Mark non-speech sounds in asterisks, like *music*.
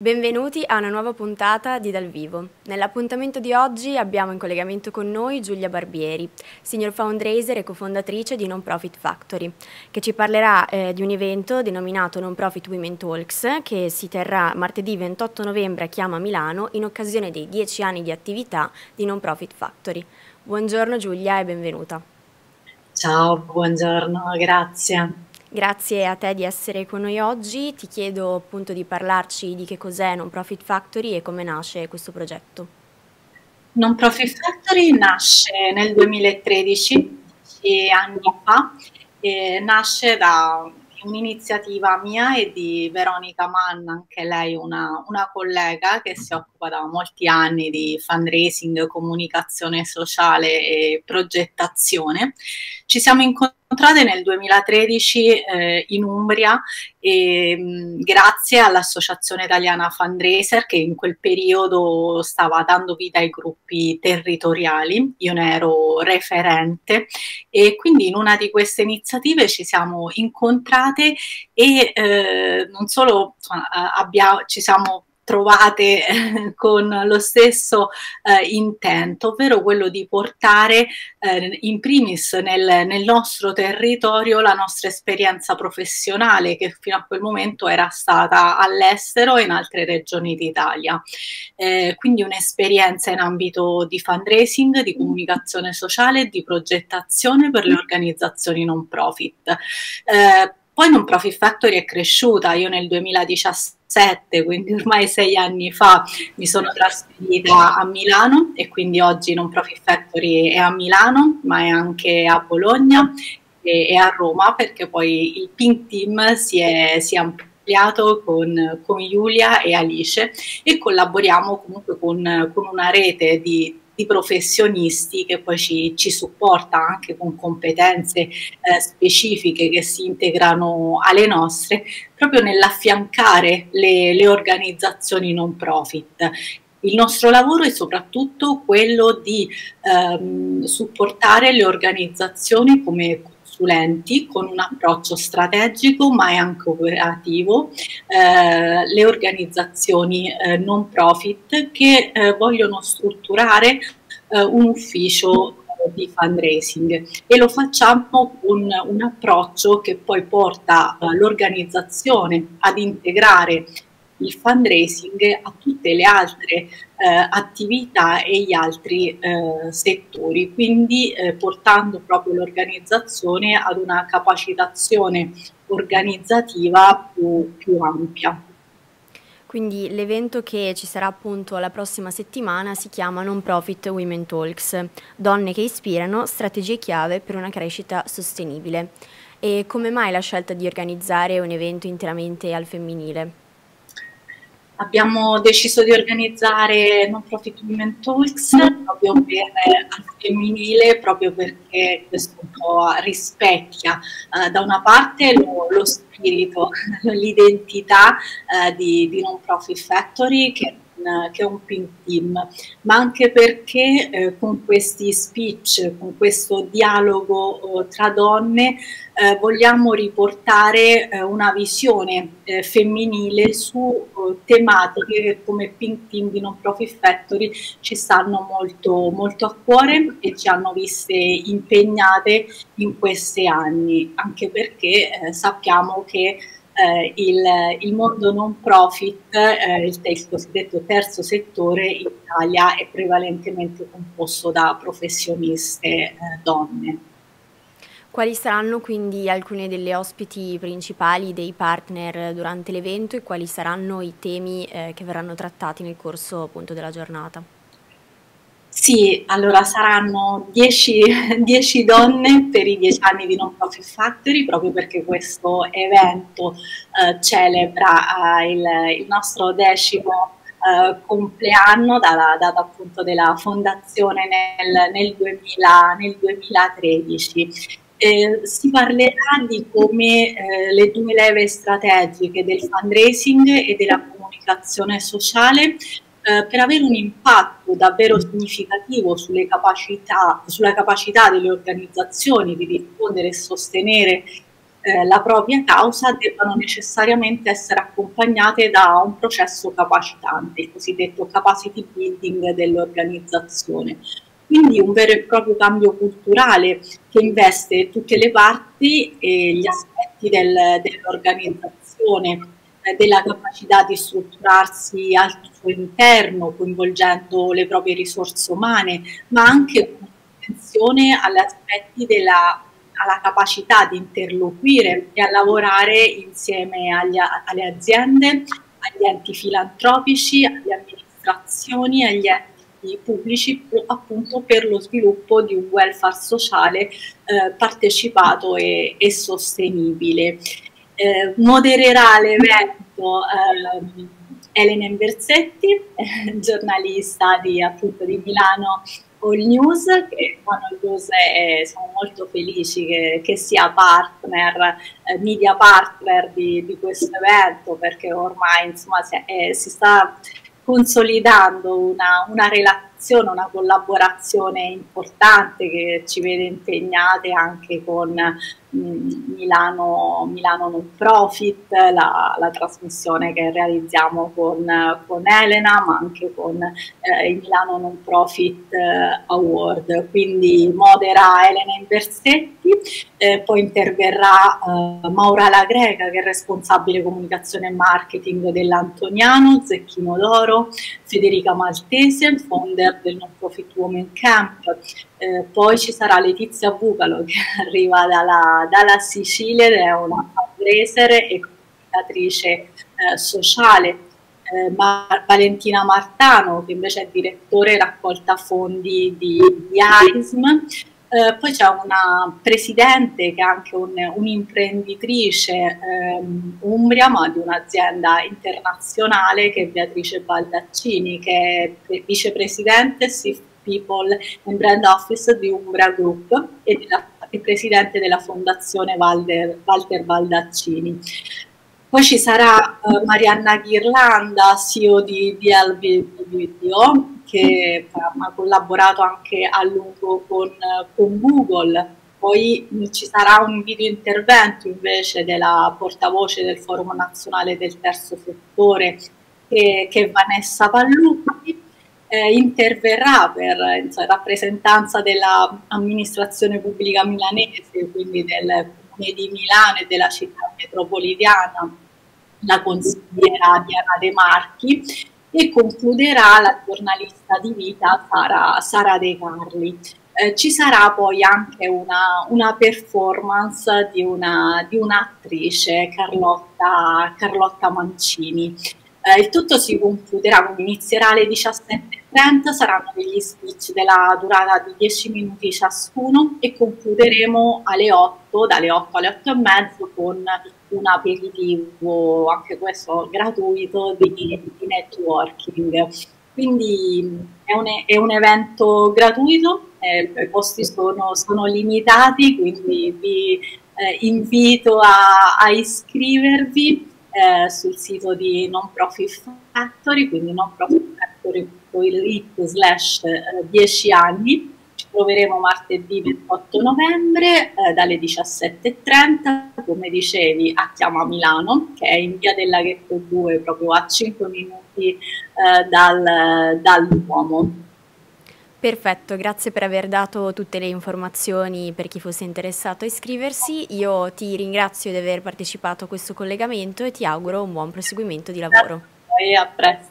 Benvenuti a una nuova puntata di Dal Vivo. Nell'appuntamento di oggi abbiamo in collegamento con noi Giulia Barbieri, senior fundraiser e cofondatrice di Non Profit Factory, che ci parlerà eh, di un evento denominato Non Profit Women Talks che si terrà martedì 28 novembre a Chiama Milano in occasione dei dieci anni di attività di Non Profit Factory. Buongiorno Giulia e benvenuta. Ciao, buongiorno, grazie. Grazie a te di essere con noi oggi, ti chiedo appunto di parlarci di che cos'è Non Profit Factory e come nasce questo progetto. Non Profit Factory nasce nel 2013, anni fa, nasce da un'iniziativa mia e di Veronica Mann, anche lei una, una, collega che si occupa da molti anni di fundraising, comunicazione sociale e progettazione. Ci siamo incontrati incontrate nel 2013 eh, in Umbria e, mh, grazie all'Associazione Italiana Fundraiser che in quel periodo stava dando vita ai gruppi territoriali, io ne ero referente. E quindi in una di queste iniziative ci siamo incontrate e eh, non solo insomma, abbiamo, ci siamo trovate eh, con lo stesso eh, intento, ovvero quello di portare eh, in primis nel, nel, nostro territorio la nostra esperienza professionale che fino a quel momento era stata all'estero e in altre regioni d'Italia. Eh, quindi un'esperienza in ambito di fundraising, di comunicazione sociale e di progettazione per le organizzazioni non profit. Poi Non Profit Factory è cresciuta, io nel 2017, quindi ormai sei anni fa, mi sono trasferita a Milano e quindi oggi Non Profit Factory è a Milano, ma è anche a Bologna e, e a Roma perché poi il Pink Team si è, si è ampliato con, con Giulia e Alice e collaboriamo comunque con, con una rete di di professionisti che poi ci, ci supporta anche con competenze eh, specifiche che si integrano alle nostre, proprio nell'affiancare le, le organizzazioni non profit. Il nostro lavoro è soprattutto quello di ehm, supportare le organizzazioni come consulenti con un approccio strategico ma è anche operativo, eh, le organizzazioni eh, non profit che eh, vogliono strutturare eh, un ufficio eh, di fundraising. E lo facciamo con un approccio che poi porta eh, l'organizzazione ad integrare il fundraising a tutte le altre eh, attività e gli altri eh, settori, quindi eh, portando proprio l'organizzazione ad una capacitazione organizzativa più, più ampia. Quindi l'evento che ci sarà appunto la prossima settimana si chiama Non Profit Women Talks, donne che ispirano, strategie chiave per una crescita sostenibile. E come mai la scelta di organizzare un evento interamente al femminile? Abbiamo deciso di organizzare Non Profit Women Talks proprio per al femminile, proprio perché questo un po' rispecchia uh, da una parte lo, lo spirito, *laughs* l'identità uh, di, di Non Profit Factory che che è un pink team, ma anche perché eh, con questi speech, con questo dialogo eh, tra donne, eh, vogliamo riportare eh, una visione eh, femminile su eh, tematiche che come pink team di Non Profit Factory ci stanno molto, molto a cuore e ci hanno viste impegnate in questi anni, anche perché sappiamo che eh, il, il, mondo non profit, eh, il, il, cosiddetto terzo settore in Italia è prevalentemente composto da professioniste eh, donne. Quali saranno quindi alcune delle ospiti principali dei partner durante l'evento e quali saranno i temi eh, che verranno trattati nel corso appunto della giornata? Sì, allora saranno 10 *laughs* donne per i 10 anni di Non Profit Factory, proprio perché questo evento eh, celebra eh, il, il, nostro decimo eh, compleanno dalla data appunto della fondazione nel, nel, 2000, nel 2013. Eh, si parlerà di come eh, le due leve strategiche del fundraising e della comunicazione sociale eh, per avere un impatto davvero significativo sulle capacità, sulla capacità delle organizzazioni di rispondere e sostenere eh, la propria causa debbano necessariamente essere accompagnate da un processo capacitante, il cosiddetto capacity building dell'organizzazione. Quindi un vero e proprio cambio culturale che investe tutte le parti e gli aspetti del, dell'organizzazione, della capacità di strutturarsi al suo interno, coinvolgendo le proprie risorse umane, ma anche attenzione agli aspetti della alla capacità di interloquire e a lavorare insieme agli, alle aziende, agli enti filantropici, alle amministrazioni, agli enti pubblici appunto per lo sviluppo di un welfare sociale eh, partecipato e, e sostenibile. Eh, modererà l'evento eh, Elena Inversetti, giornalista di, appunto, di Milano All News, che All News è, siamo molto felici che, che sia partner, eh, media partner di, di, questo evento, perché ormai insomma, si, è, si sta consolidando una, una relazione collaborazione, una collaborazione importante che ci vede impegnate anche con Milano, Milano Non Profit, la, la, trasmissione che realizziamo con, con, Elena, ma anche con eh, il Milano Non Profit eh, Award. Quindi modera Elena Inversetti, eh, poi interverrà eh, Maura La Greca, che è responsabile comunicazione e marketing dell'Antoniano, Zecchino d'Oro, Federica Maltese, founder leader del non profit women camp, eh, poi ci sarà Letizia Bucalo che *laughs* arriva dalla, dalla Sicilia ed è una fundraiser e comunicatrice eh, sociale, eh, Mar Valentina Martano che invece è direttore raccolta fondi di, di AISM, eh, poi c'è una presidente che è anche un'imprenditrice ehm, umbria, ma di un'azienda internazionale, che è Beatrice Baldaccini, che è vicepresidente Swift People and Brand Office di Umbra Group e, della, e presidente della fondazione Walter, Walter Baldaccini. Poi ci sarà uh, Marianna Ghirlanda, CEO di DLV Video, che ha collaborato anche a lungo con, con Google. Poi ci sarà un video intervento invece della portavoce del Forum Nazionale del Terzo Settore, che, che è Vanessa Pallucci, eh, interverrà per insomma, rappresentanza dell'amministrazione pubblica milanese, quindi del di Milano e della città metropolitana, la consigliera Diana De Marchi e concluderà la giornalista di vita Sara, Sara De Carli. Eh, ci sarà poi anche una, una performance di, una, di un'attrice, Carlotta, Carlotta Mancini. Eh, il tutto si concluderà, quindi inizierà alle 17.30, saranno degli speech della durata di 10 minuti ciascuno e concluderemo alle 8, dalle 8 alle 8 e mezzo con un aperitivo, anche questo gratuito, di, di networking. Quindi è un, è un evento gratuito, eh, i posti sono, sono, limitati, quindi vi eh, invito a, a iscrivervi eh, sul sito di Non Profit Factory, quindi nonprofitfactory.it slash 10 eh, anni. Ci troveremo martedì 28 novembre eh, dalle 17.30, come dicevi, a Chiama Milano, che è in via del Laghetto 2, proprio a 5 minuti eh, dal, dal Duomo. Perfetto, grazie per aver dato tutte le informazioni per chi fosse interessato a iscriversi. Io ti ringrazio di aver partecipato a questo collegamento e ti auguro un buon proseguimento di lavoro. Grazie a presto.